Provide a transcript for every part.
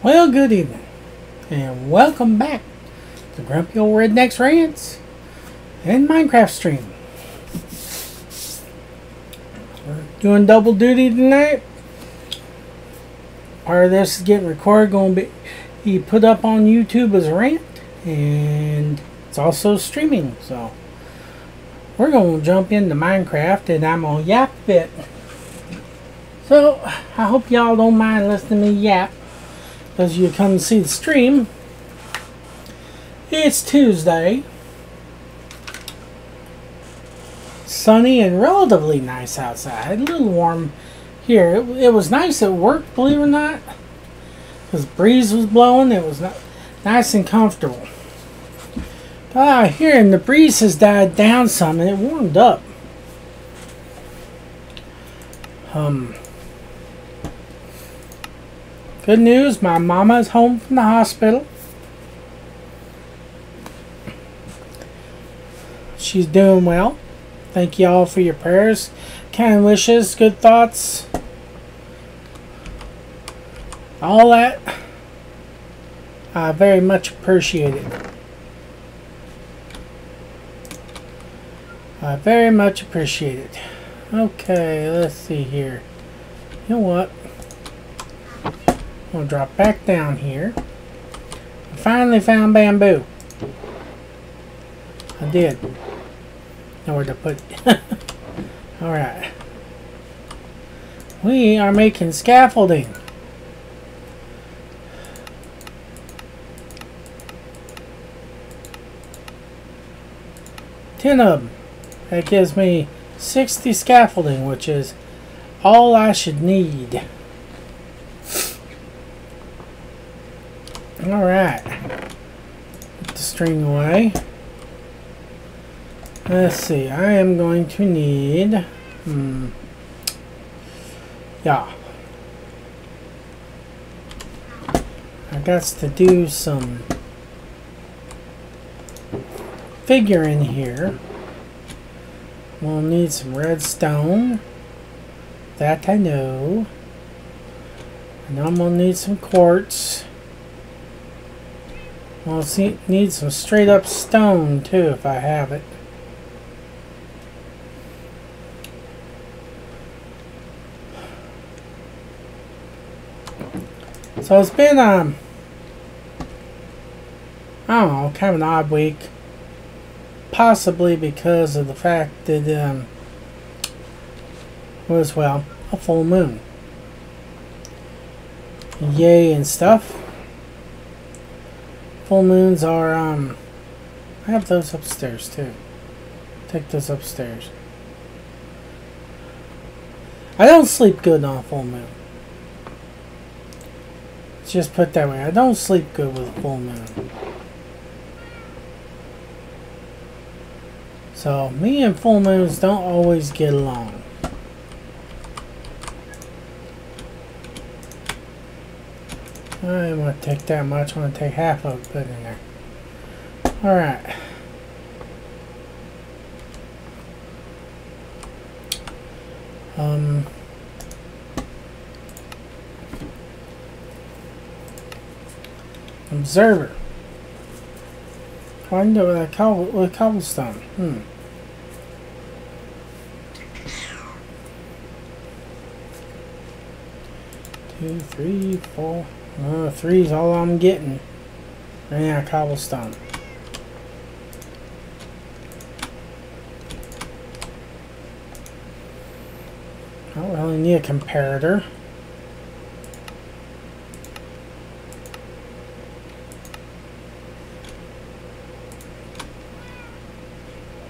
Well, good evening, and welcome back to Grumpy Old Rednecks Rants and Minecraft stream. We're doing double duty tonight. Part of this is getting recorded, going to be put up on YouTube as a rant, and it's also streaming. So we're going to jump into Minecraft, and I'm gonna yap a bit. So I hope y'all don't mind listening to me yap as you come and see the stream. It's Tuesday. Sunny and relatively nice outside. A little warm here. It, it was nice at work, believe it or not. Because breeze was blowing. It was nice and comfortable. Ah, here, and the breeze has died down some and it warmed up. Um, Good news, my mama is home from the hospital. She's doing well. Thank you all for your prayers, kind wishes, good thoughts. All that. I very much appreciate it. I very much appreciate it. Okay, let's see here. You know what? We'll drop back down here. I finally found bamboo. I did. Know where to put. Alright. We are making scaffolding. Ten of them. That gives me 60 scaffolding, which is all I should need. Alright. Put the string away. Let's see. I am going to need... Hmm. Yeah. I got to do some figure in here. We'll need some redstone. That I know. And I'm going to need some quartz. Well, see, need some straight up stone too if I have it. So it's been, um, I don't know, kind of an odd week. Possibly because of the fact that, um, was, well, a full moon. Yay and stuff. Full moons are, um, I have those upstairs too. Take those upstairs. I don't sleep good on a full moon. Just put that way. I don't sleep good with a full moon. So, me and full moons don't always get along. I don't want to take that much. I want to take half of it, put in there. Alright. Um... Observer. Do with a cobble with cobblestone. Hmm. Two, three, four. Uh, three's all I'm getting. Ran out cobblestone. I don't really need a comparator.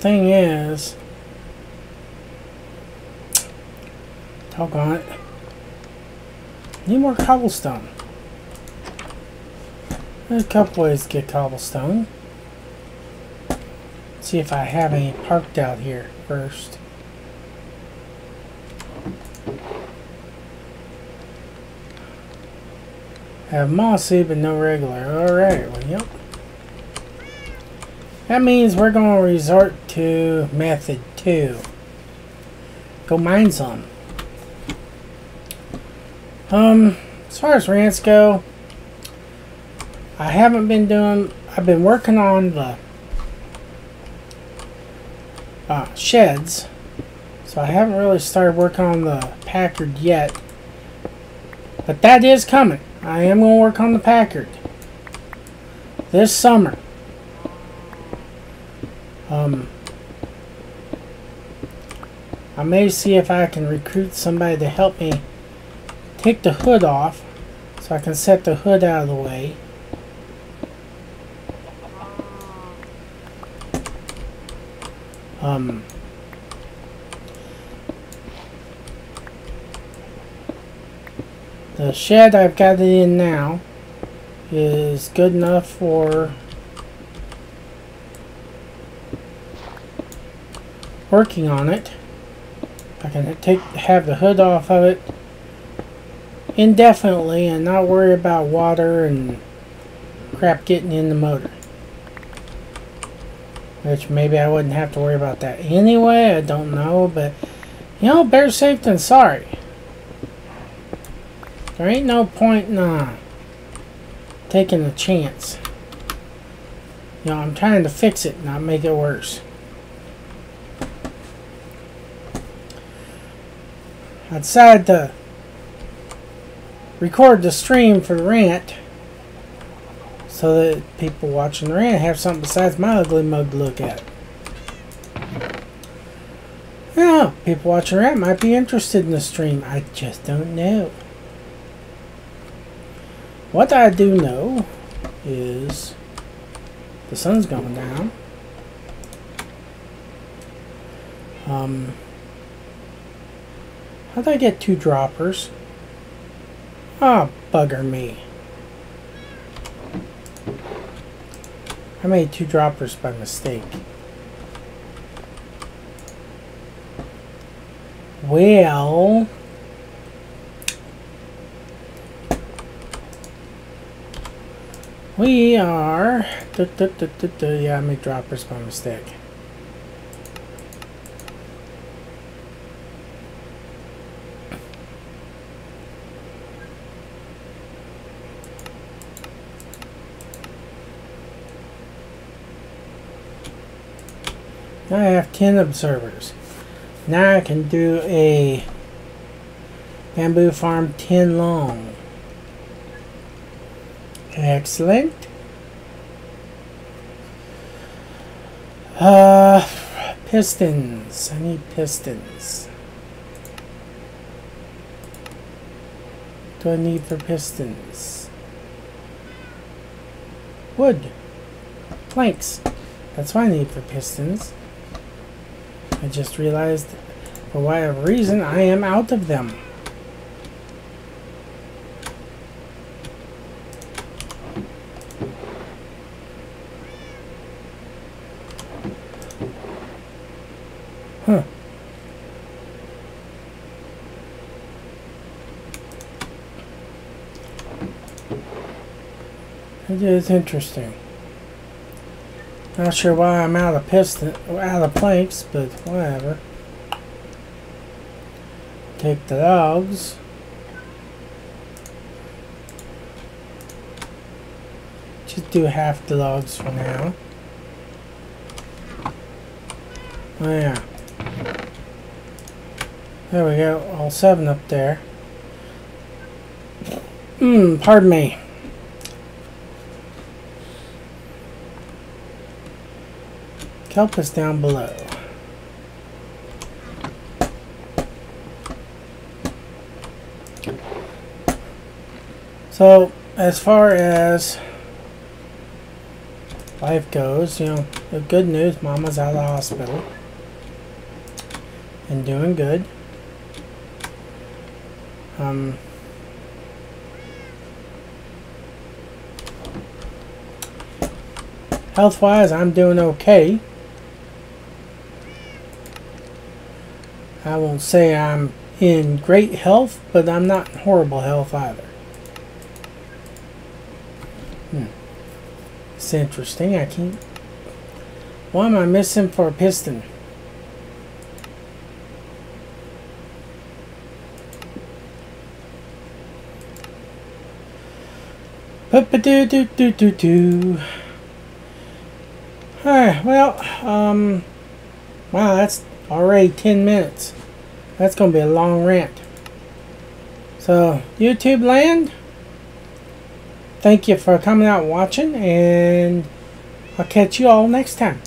Thing is, talk on it. Need more cobblestone. There's a couple ways to get cobblestone. see if I have any parked out here first. Have mossy but no regular. Alright, well, yep. That means we're going to resort to method 2. Go mine some. Um, as far as rants go, I haven't been doing, I've been working on the uh, sheds. So I haven't really started working on the Packard yet. But that is coming. I am going to work on the Packard this summer. Um, I may see if I can recruit somebody to help me take the hood off so I can set the hood out of the way. Um, the shed I've got it in now is good enough for working on it. I can take have the hood off of it indefinitely and not worry about water and crap getting in the motor. Which maybe I wouldn't have to worry about that anyway, I don't know, but you know, better safe than sorry. There ain't no point in uh, taking a chance. You know, I'm trying to fix it, not make it worse. I decided to record the stream for the rant so that people watching the rant have something besides my ugly mug to look at. Yeah, people watching rant might be interested in the stream. I just don't know. What I do know is the sun's going down. Um, how did I get two droppers? Ah, oh, bugger me. I made two droppers by mistake. Well... We are... Du, du, du, yeah, I made droppers by mistake. Now I have 10 observers. Now I can do a bamboo farm 10 long. Excellent. Uh, pistons. I need pistons. Do I need for pistons? Wood. Planks. That's what I need for pistons. I just realized, for whatever reason, I am out of them. Huh. It is interesting. Not sure why I'm out of piston, out of planks, but whatever. Take the logs. Just do half the logs for now. Oh yeah. There we go, all seven up there. Hmm, pardon me. Help us down below. So, as far as life goes, you know, the good news, Mama's out of the hospital and doing good. Um, health-wise, I'm doing okay. I won't say I'm in great health, but I'm not in horrible health either. Hmm. It's interesting. I can't... Why am I missing for a piston? do do do do do. Alright, well, um, wow, that's already 10 minutes. That's going to be a long rant. So, YouTube land, thank you for coming out and watching, and I'll catch you all next time.